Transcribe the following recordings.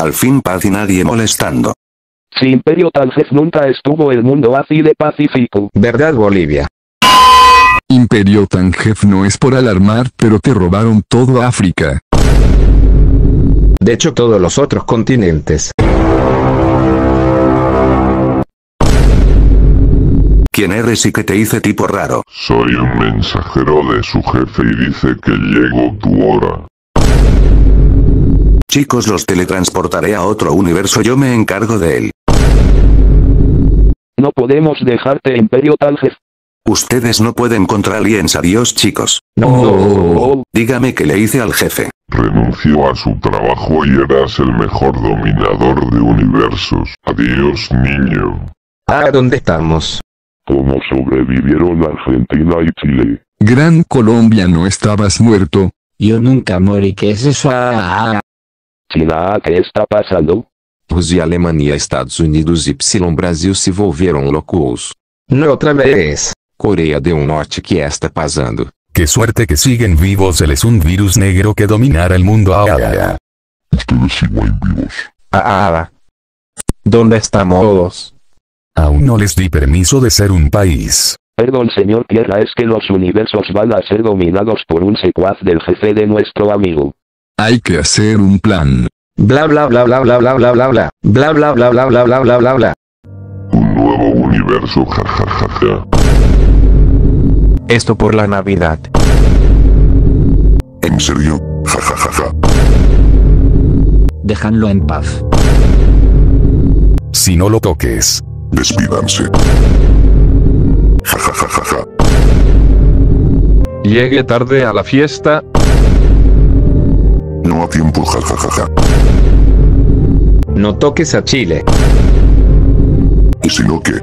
Al fin paz y nadie molestando. Si Imperio Tanjef nunca estuvo el mundo así de pacífico. ¿Verdad Bolivia? Imperio Tangef no es por alarmar, pero te robaron todo África. De hecho todos los otros continentes. ¿Quién eres y qué te hice tipo raro? Soy un mensajero de su jefe y dice que llegó tu hora. Chicos los teletransportaré a otro universo yo me encargo de él. No podemos dejarte Imperio Tanjef. Ustedes no pueden contra aliens adiós chicos. No. Oh, Dígame qué le hice al jefe. Renunció a su trabajo y eras el mejor dominador de universos. Adiós, niño. Ah, ¿dónde estamos? ¿Cómo sobrevivieron Argentina y Chile? Gran Colombia no estabas muerto. Yo nunca morí, ¿qué es eso? Ah, ah, China, ¿qué está pasando? Rússia, Alemanha, Estados Unidos y Brasil se volveram loucos. No otra vez. Coreia del Norte que está pasando. Qué suerte que siguen vivos, él es un virus negro que dominará el mundo ahora. Ustedes siguen vivos. Ah, ah. ¿Dónde estamos todos? Aún no les di permiso de ser un país. Perdón señor Tierra es que los universos van a ser dominados por un secuaz del jefe de nuestro amigo. Hay que hacer un plan. Bla bla bla bla bla bla bla bla bla. Bla bla bla bla bla bla bla bla bla. Un nuevo universo, jajajaja. Esto por la Navidad. ¿En serio? Jajajaja. déjanlo en paz. Si no lo toques. Despídanse. Jajajaja. Llegue tarde a la fiesta. No a tiempo, jajajaja. No toques a Chile. Y si no, ¿qué?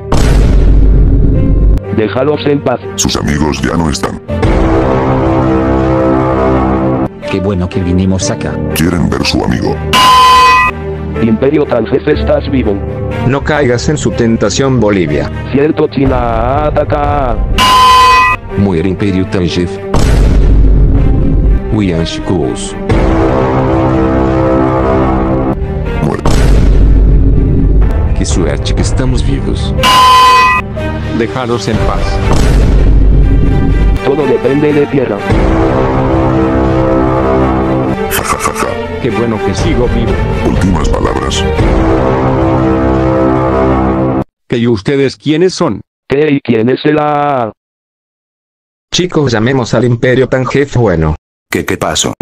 Déjalos en paz. Sus amigos ya no están. Qué bueno que vinimos acá. Quieren ver su amigo. Imperio Tanjef estás vivo. No caigas en su tentación Bolivia. Cierto China, ataca. Muere Império Tangef. Wian chicos. Suerte que estamos vivos. Dejaros en paz. Todo depende de Tierra. Jajajaja. Qué bueno que sigo vivo. Últimas palabras. ¿Que y ustedes quiénes son? ¿Qué y quién es el A? Chicos llamemos al Imperio Tangef bueno. ¿Qué qué pasó?